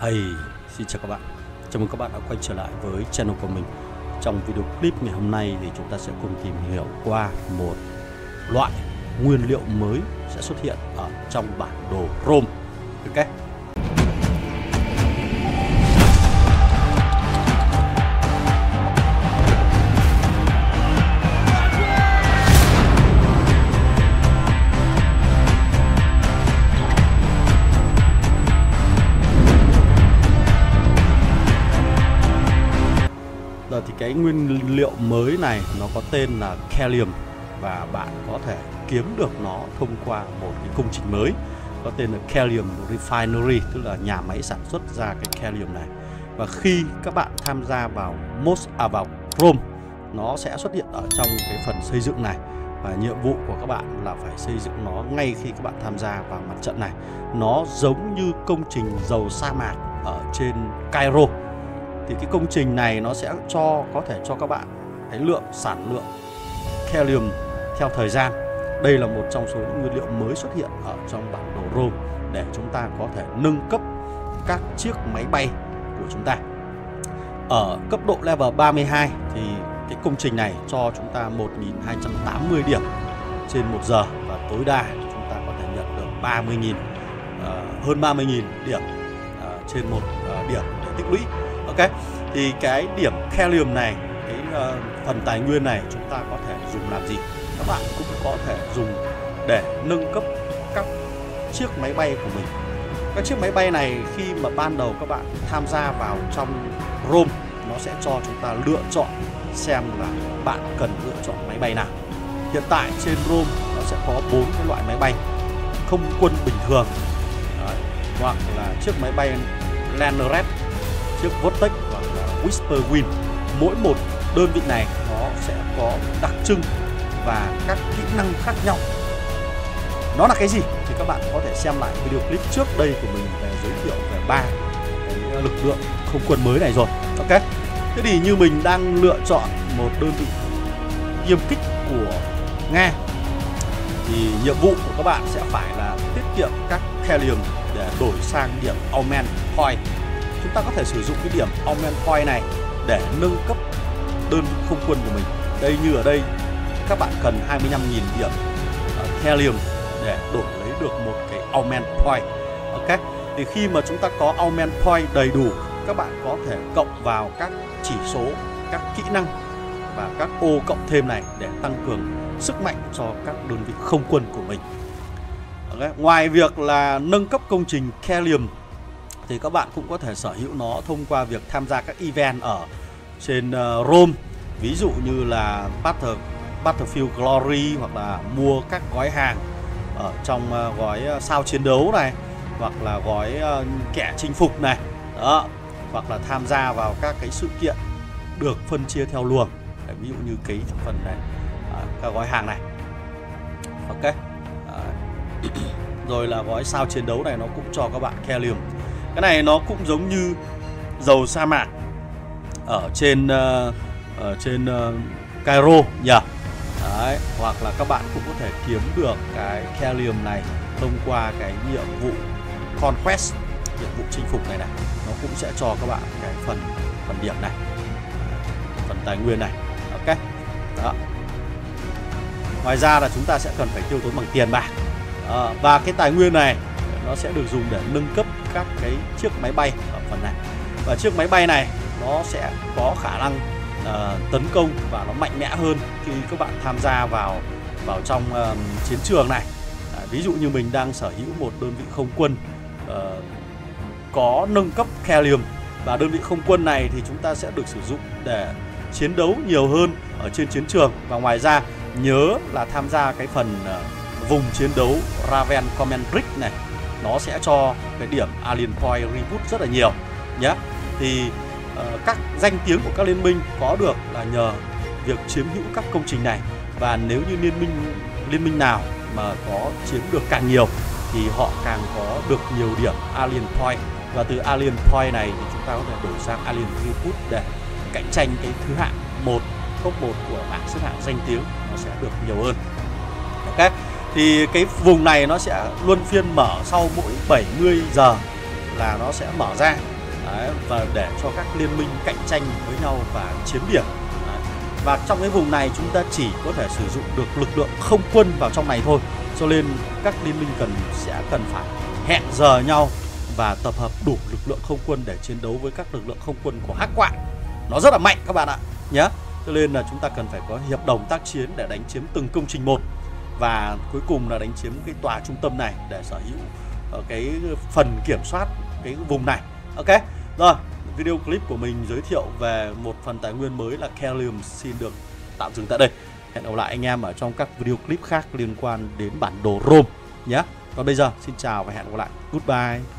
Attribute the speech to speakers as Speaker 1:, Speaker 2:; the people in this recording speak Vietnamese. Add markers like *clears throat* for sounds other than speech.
Speaker 1: Hey, xin chào các bạn. Chào mừng các bạn đã quay trở lại với channel của mình. Trong video clip ngày hôm nay thì chúng ta sẽ cùng tìm hiểu qua một loại nguyên liệu mới sẽ xuất hiện ở trong bản đồ Chrome. Ok. Giờ thì cái nguyên liệu mới này nó có tên là Kalium và bạn có thể kiếm được nó thông qua một cái công trình mới có tên là Kalium Refinery, tức là nhà máy sản xuất ra cái Kalium này. Và khi các bạn tham gia vào MOS à vào Chrome, nó sẽ xuất hiện ở trong cái phần xây dựng này. Và nhiệm vụ của các bạn là phải xây dựng nó ngay khi các bạn tham gia vào mặt trận này. Nó giống như công trình dầu sa mạc ở trên Cairo thì cái công trình này nó sẽ cho, có thể cho các bạn cái lượng, sản lượng kalium theo thời gian. Đây là một trong số những nguyên liệu mới xuất hiện ở trong bản đồ Rome để chúng ta có thể nâng cấp các chiếc máy bay của chúng ta. Ở cấp độ level 32 thì cái công trình này cho chúng ta 1280 điểm trên 1 giờ và tối đa chúng ta có thể nhận được 30.000 ờ, hơn 30.000 điểm ờ, trên một ờ, điểm tích lũy. Ok thì cái điểm kalium này cái uh, phần tài nguyên này chúng ta có thể dùng làm gì? Các bạn cũng có thể dùng để nâng cấp các chiếc máy bay của mình. Các chiếc máy bay này khi mà ban đầu các bạn tham gia vào trong Rome nó sẽ cho chúng ta lựa chọn xem là bạn cần lựa chọn máy bay nào. Hiện tại trên Rome nó sẽ có bốn cái loại máy bay không quân bình thường. Đấy. hoặc là chiếc máy bay Laneret chiếc Vortex hoặc là Whisper Wind mỗi một đơn vị này nó sẽ có đặc trưng và các kỹ năng khác nhau. Nó là cái gì? Thì các bạn có thể xem lại video clip trước đây của mình về giới thiệu về ba cái lực lượng không quân mới này rồi. Ok? Thế thì như mình đang lựa chọn một đơn vị tiêm kích của nga, thì nhiệm vụ của các bạn sẽ phải là tiết kiệm các kalium để đổi sang điểm Omen point ta có thể sử dụng cái điểm Omen point này để nâng cấp đơn không quân của mình đây như ở đây các bạn cần 25.000 điểm uh, helium để đổi lấy được một cái Omen point ok thì khi mà chúng ta có Omen point đầy đủ các bạn có thể cộng vào các chỉ số các kỹ năng và các ô cộng thêm này để tăng cường sức mạnh cho các đơn vị không quân của mình okay. ngoài việc là nâng cấp công trình Kalium thì các bạn cũng có thể sở hữu nó thông qua việc tham gia các event ở trên uh, Rome. Ví dụ như là Battle Battlefield Glory hoặc là mua các gói hàng ở trong uh, gói uh, sao chiến đấu này hoặc là gói uh, kẻ chinh phục này đó hoặc là tham gia vào các cái sự kiện được phân chia theo luồng. Đấy, ví dụ như cái phần này à, các gói hàng này. Ok à, *clears throat* rồi là gói sao chiến đấu này nó cũng cho các bạn kelium cái này nó cũng giống như dầu sa mạc ở trên uh, ở trên uh, Cairo nhỉ? Đấy, hoặc là các bạn cũng có thể kiếm được cái Kalium này thông qua cái nhiệm vụ Conquest nhiệm vụ chinh phục này này. Nó cũng sẽ cho các bạn cái phần phần điểm này phần tài nguyên này. Ok đó. Ngoài ra là chúng ta sẽ cần phải tiêu tốn bằng tiền bạc à, và cái tài nguyên này nó sẽ được dùng để nâng cấp các cái chiếc máy bay ở phần này. Và chiếc máy bay này nó sẽ có khả năng uh, tấn công và nó mạnh mẽ hơn khi các bạn tham gia vào vào trong uh, chiến trường này. À, ví dụ như mình đang sở hữu một đơn vị không quân uh, có nâng cấp Kalium và đơn vị không quân này thì chúng ta sẽ được sử dụng để chiến đấu nhiều hơn ở trên chiến trường. Và ngoài ra nhớ là tham gia cái phần uh, vùng chiến đấu Raven Command này nó sẽ cho cái điểm Alien Point Reboot rất là nhiều nhé. Thì uh, các danh tiếng của các liên minh có được là nhờ việc chiếm hữu các công trình này. Và nếu như liên minh liên minh nào mà có chiếm được càng nhiều thì họ càng có được nhiều điểm Alien Point. Và từ Alien Point này thì chúng ta có thể đổi sang Alien Reboot để cạnh tranh cái thứ hạng một top 1 của bảng xếp hạng danh tiếng nó sẽ được nhiều hơn. Ok? Thì cái vùng này nó sẽ luôn phiên mở sau mỗi 70 giờ là nó sẽ mở ra. Đấy, và để cho các liên minh cạnh tranh với nhau và chiếm điểm. Đấy. và trong cái vùng này chúng ta chỉ có thể sử dụng được lực lượng không quân vào trong này thôi. Cho nên các liên minh cần sẽ cần phải hẹn giờ nhau và tập hợp đủ lực lượng không quân để chiến đấu với các lực lượng không quân của Hắc Quạ nó rất là mạnh các bạn ạ nhé cho nên là chúng ta cần phải có hiệp đồng tác chiến để đánh chiếm từng công trình một và cuối cùng là đánh chiếm cái tòa trung tâm này để sở hữu ở cái phần kiểm soát cái vùng này. Ok, rồi, video clip của mình giới thiệu về một phần tài nguyên mới là Kalium xin được tạm dừng tại đây. Hẹn gặp lại anh em ở trong các video clip khác liên quan đến bản đồ Rome nhé. Còn bây giờ, xin chào và hẹn gặp lại. Goodbye.